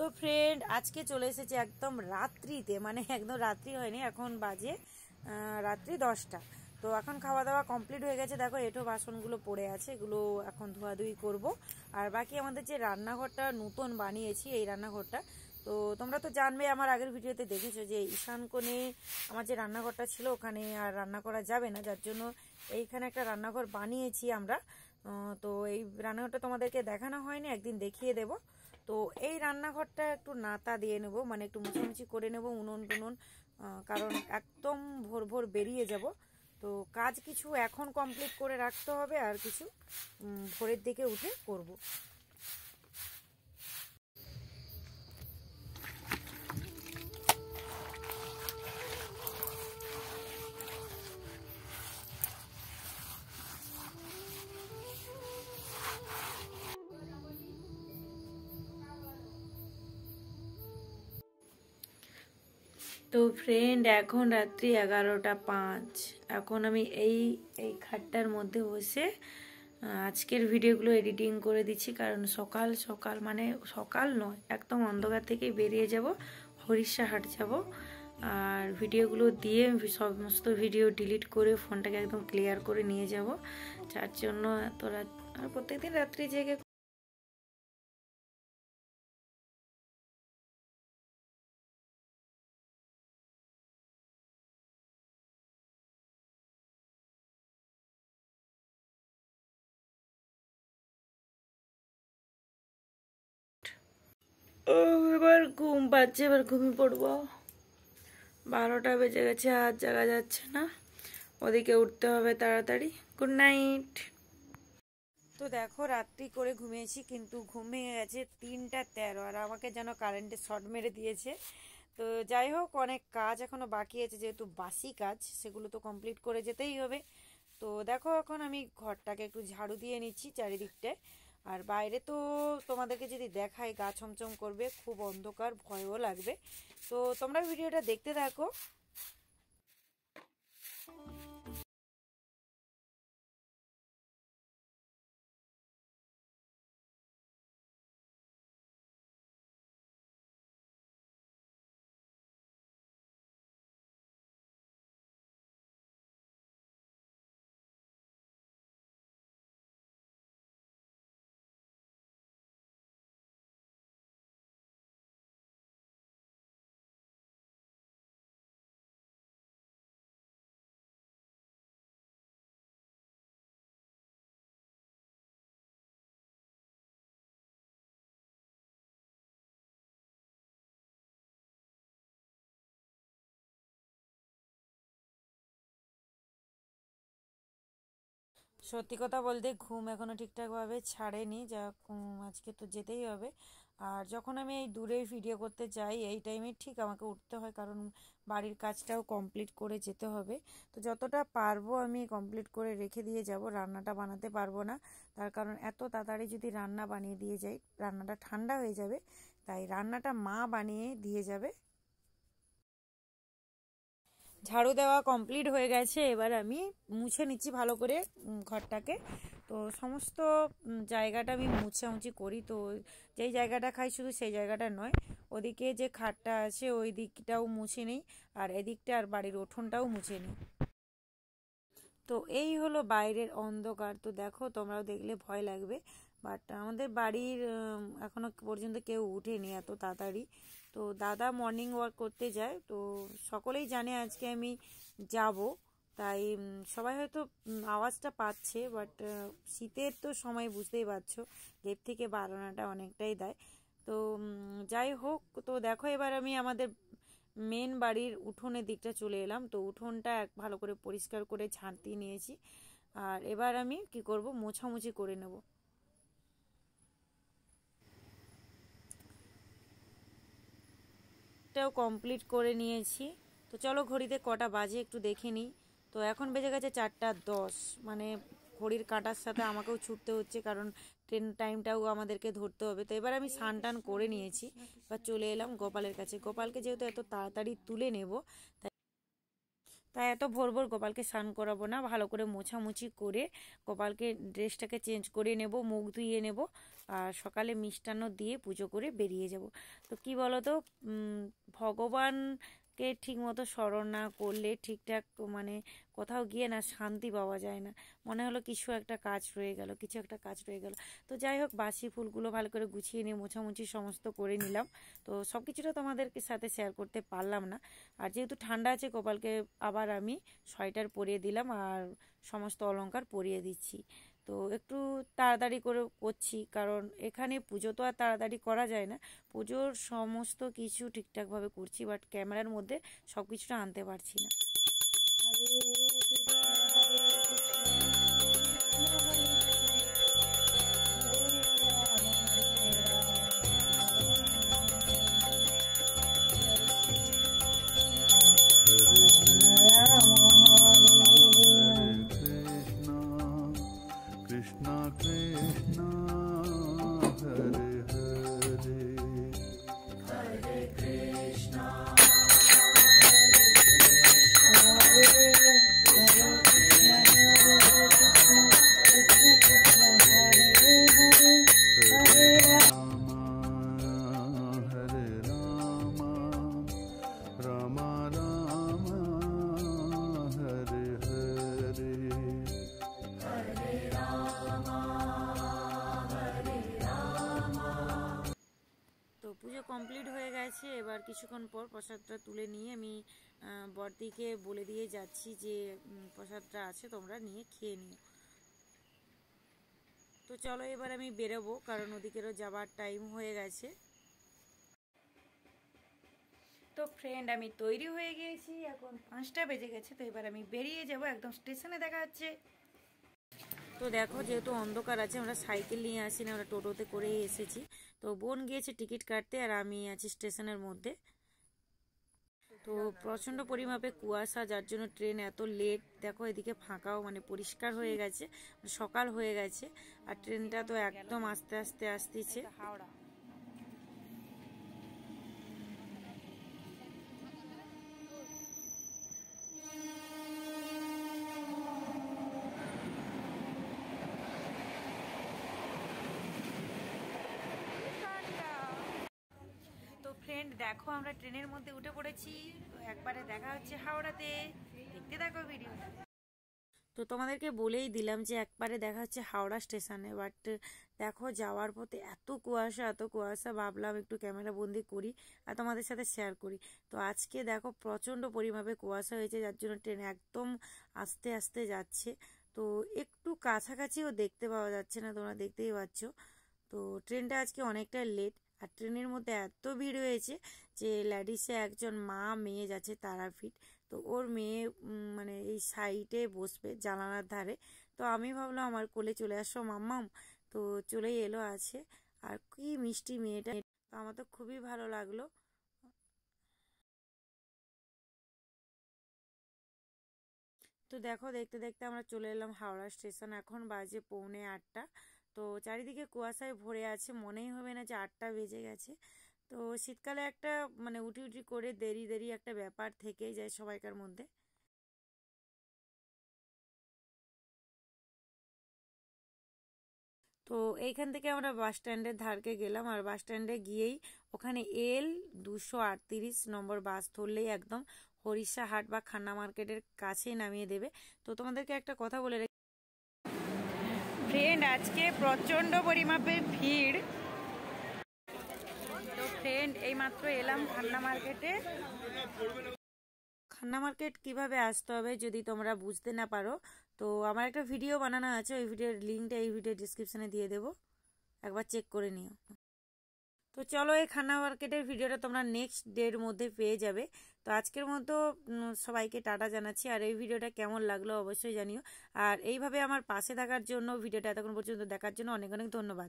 তো ফ্রেন্ড আজকে চলে এসেছে একদম রাত্রিতে মানে একদম রাত্রি হয়নি, এখন বাজে রাত্রি দশটা। তো এখন খাওয়া দাওয়া কমপ্লিট হয়ে গেছে, দেখো এটো বাসনগুলো পড়ে আছে, এগুলো এখন ধোয়াধুয়ি করব। আর বাকি আমাদের যে রান্নাঘরটা নতুন বানিয়েছি, এই রান্নাঘরটা, তো তোমরা তো জানবে, আমার আগের ভিডিওতে দেখেছ যে ঈশান কোণে আমার যে রান্নাঘরটা ছিল, ওখানে আর রান্না করা যাবে না, যার জন্য এইখানে একটা রান্নাঘর বানিয়েছি আমরা। তো এই রান্নাঘরটা তোমাদেরকে দেখানো হয়নি, একদিন দেখিয়ে দেব। তো এই রান্নাঘরটা একটু নাতা দিয়ে নেব মানে একটু মুছামুছি করে নেব উনুন টুনুন কারণ একদম ভোর ভোর বেরিয়ে যাব। তো কাজ কিছু এখন কমপ্লিট করে রাখতে হবে আর কিছু ভোরের দিকে উঠে করব। তো ফ্রেন্ড এখন রাত্রি এগারোটা পাঁচ। এখন আমি এই এই খাটটার মধ্যে বসে আজকের ভিডিওগুলো এডিটিং করে দিচ্ছি। কারণ সকাল সকাল মানে সকাল নয়, একদম অন্ধকার থেকে বেরিয়ে যাব হরিষা হাট যাব। আর ভিডিওগুলো দিয়ে সমস্ত ভিডিও ডিলিট করে ফোনটাকে একদম ক্লিয়ার করে নিয়ে যাব। যার জন্য এত রাত আর প্রত্যেকদিন রাত্রি জেগে এবার ঘুম পাচ্ছে, এবার ঘুমিয়ে পড়ব। বারোটা বেজে গেছে, আর জায়গা যাচ্ছে না। ওদিকে উঠতে হবে তাড়াতাড়ি। গুড নাইট তো দেখো, রাত্রি করে ঘুমিয়েছি, কিন্তু ঘুম ভেঙে গেছে তিনটা তেরো, আর আমাকে যেন কারেন্টে শর্ট মেরে দিয়েছে। তো যাই হোক, অনেক কাজ এখনও বাকি আছে, যেহেতু বাসি কাজ, সেগুলো তো কমপ্লিট করে যেতেই হবে। তো দেখো, এখন আমি ঘরটাকে একটু ঝাড়ু দিয়ে নিচ্ছি চারিদিকটায়। আর বাইরে তো তোমাদেরকে যদি দেখায় গা ছমছম করবে, খুব অন্ধকার, ভয়ও লাগবে। তো তোমরা ভিডিওটা দেখতে থাকো। সত্যি কথা বলতে ঘুম এখনও ঠিকঠাকভাবে ছাড়েনি, যা আজকে তো যেতেই হবে। আর যখন আমি এই দূরে ভিডিও করতে যাই, এই টাইমে ঠিক আমাকে উঠতে হয়, কারণ বাড়ির কাজটাও কমপ্লিট করে যেতে হবে। তো যতটা পারব আমি কমপ্লিট করে রেখে দিয়ে যাব, রান্নাটা বানাতে পারব না। তার কারণ এত তাড়াতাড়ি যদি রান্না বানিয়ে দিয়ে যাই, রান্নাটা ঠান্ডা হয়ে যাবে, তাই রান্নাটা মা বানিয়ে দিয়ে যাবে। ঝাড়ু দেওয়া কমপ্লিট হয়ে গেছে, এবার আমি মুছে নিচ্ছি ভালো করে ঘরটাকে। তো সমস্ত জায়গাটা আমি মুছামুছি করি। তো যেই জায়গাটা খাই শুধু সেই জায়গাটা নয়, ওদিকে যে খাটটা আছে ওই দিকটাও মুছে নিই, আর এদিকটা আর বাড়ির উঠোনটাও মুছে নিই। তো এই হলো বাইরের অন্ধকার। তো দেখো, তোমরাও দেখলে ভয় লাগবে বাট আমাদের বাড়ির এখনও পর্যন্ত কেউ উঠেনি এত তাড়াতাড়ি। তো দাদা মর্নিং ওয়াক করতে যায়। তো সকলেই জানে আজকে আমি যাব। তাই সবাই হয়তো আওয়াজটা পাচ্ছে বাট শীতের তো সময় বুঝতেই পারছ লেপ থেকে বাড়ানোটা অনেকটাই দেয়। তো যাই হোক, তো দেখো এবার আমি আমাদের মেন বাড়ির উঠোনের দিকটা চলে এলাম। তো উঠোনটা এক ভালো করে পরিষ্কার করে ঝাঁটি নিয়েছি। আর এবার আমি কি করব, মোছামুছি করে নেব। কাজটাও কমপ্লিট করে নিয়েছি। তো চলো ঘড়িতে কটা বাজে একটু দেখে নিই। তো এখন বেজে গেছে চারটা দশ। মানে ঘড়ির কাটার সাথে আমাকেও ছুটতে হচ্ছে কারণ ট্রেন টাইমটাও আমাদেরকে ধরতে হবে। তো এবার আমি স্নান টান করে নিয়েছি। এবার চলে এলাম গোপালের কাছে। গোপালকে যেহেতু এত তাড়াতাড়ি তুলে নেব, তাই তাই এত ভোর ভোর গোপালকে স্নান করাবো না। ভালো করে মোছামুছি করে গোপালকে ড্রেসটাকে চেঞ্জ করে নেব, মুখ ধুইয়ে নেব। সকালে মিষ্টান্ন দিয়ে পুজো করে বেরিয়ে যাব। তো কি বলো তো ভগবানকে ঠিক মতো স্মরণ না করলে ঠিকঠাক মানে কোথাও গিয়ে না শান্তি পাওয়া যায় না। মনে হলো কিছু একটা কাজ রয়ে গেল, কিছু একটা কাজ রয়ে গেল। তো যাই হোক, বাসি ফুলগুলো ভালো করে গুছিয়ে নিয়ে মোছামুছি সমস্ত করে নিলাম। তো সব কিছুটা তোমাদেরকে সাথে শেয়ার করতে পারলাম না। আর যেহেতু ঠান্ডা আছে কপালকে আবার আমি সোয়েটার পরিয়ে দিলাম আর সমস্ত অলঙ্কার পরিয়ে দিচ্ছি। তো একটু তাড়াতাড়ি করে করছি, কারণ এখানে পুজো তো আর তাড়াতাড়ি করা যায় না। পুজোর সমস্ত কিছু ঠিকঠাকভাবে করছি বাট ক্যামেরার মধ্যে সব কিছুটা আনতে পারছি না। कृष्ण कृष्ण हरे हरे। পুজো কমপ্লিট হয়ে গেছে, এবার কিছুক্ষণ পর প্রসাদটা তুলে নিয়ে আমি বরদিকে বলে দিয়ে যাচ্ছি যে প্রসাদটা আছে, তোমরা নিয়ে খেয়ে নিও। তো চলো এবার আমি বেরোবো, কারণ ওদিকেরও যাবার টাইম হয়ে গেছে। তো ফ্রেন্ড আমি তৈরি হয়ে গিয়েছি এখন পাঁচটা বেজে গেছে, তো এবার আমি বেরিয়ে যাব, একদম স্টেশনে দেখা যাচ্ছে। তো দেখো, যেহেতু অন্ধকার আছে, আমরা সাইকেল নিয়ে আসি না, আমরা টোটোতে করেই এসেছি। তো বোন গিয়েছে টিকিট কাটতে, আর আমি আছি স্টেশনের মধ্যে। তো প্রচণ্ড পরিমাপে কুয়াশা, যার জন্য ট্রেন এত লেট দেখো, এদিকে ফাঁকাও মানে পরিষ্কার হয়ে গেছে সকাল হয়ে গেছে, আর ট্রেনটা তো একদম আস্তে আস্তে আসতেছে। হাওড়া ফ্রেন্ড দেখো আমরা ট্রেনের মধ্যে উঠে পড়েছি। একবারে দেখা হচ্ছে হাওড়াতে। দেখতে দেখো ভিডিও তো তোমাদেরকে বলেই দিলাম যে একবারে দেখা হচ্ছে হাওড়া স্টেশনে বাট দেখো যাওয়ার পথে এত কুয়াশা এত কুয়াশা, ভাবলাম একটু ক্যামেরা বন্দি করি আর তোমাদের সাথে শেয়ার করি। তো আজকে দেখো প্রচণ্ড পরিমাপে কুয়াশা হয়েছে, যার জন্য ট্রেন একদম আস্তে আস্তে যাচ্ছে। তো একটু কাছাকাছিও দেখতে পাওয়া যাচ্ছে না, তোমরা দেখতেই পাচ্ছ। তো ট্রেনটা আজকে অনেকটা লেট আর ট্রেনের মধ্যে এত ভিড় হয়েছে যে ল্যাডিসে একজন মা মেয়ে যাচ্ছে তারাপীঠ তো ওর মেয়ে মানে এই সাইডে বসবে জানালার ধারে। তো আমি ভাবলাম আমার কোলে চলে আসো মাম্মাম। তো চলেই এলো আছে। আর কি মিষ্টি মেয়েটা। তো আমার তো খুবই ভালো লাগল। তো দেখো, দেখতে দেখতে আমরা চলে এলাম হাওড়া স্টেশন। এখন বাজে পৌনে আটটা। তো চারিদিকে কুয়াশায় ভরে আছে, মনেই হবে না যে আটটা বেজে গেছে। তো শীতকালে একটা মানে উঠি উঠি করে দেরি দেরি একটা ব্যাপার থেকেই যায় সবাইকার মধ্যে। তো এইখান থেকে আমরা বাস স্ট্যান্ডের ধারকে গেলাম আর বাস স্ট্যান্ডে গিয়েই ওখানে এল দুশো আটত্রিশ নম্বর বাস ধরলেই একদম হরিষা হাট বা খান্না মার্কেটের কাছেই নামিয়ে দেবে। তো তোমাদেরকে একটা কথা বলে ফ্রেন্ড আজকে প্রচণ্ড পরিমাপে ভিড়। তো ফ্রেন্ড এইমাত্র এলাম খান্না মার্কেটে খান্না মার্কেট কীভাবে আসতে হবে যদি তোমরা বুঝতে না পারো, তো আমার একটা ভিডিও বানানো আছে, ওই ভিডিওর লিঙ্কটা এই ভিডিও ডিসক্রিপশানে দিয়ে দেবো। একবার চেক করে নিও। তো চলো এই খান্না মার্কেটের ভিডিওটা তোমরা নেক্সট ডের মধ্যে পেয়ে যাবে। তো আজকের মতো সবাইকে টাটা জানাচ্ছি। আর এই ভিডিওটা কেমন লাগল অবশ্যই জানিও। আর এইভাবে আমার পাশে থাকার জন্য, ভিডিওটা এতক্ষণ পর্যন্ত দেখার জন্য অনেক অনেক ধন্যবাদ।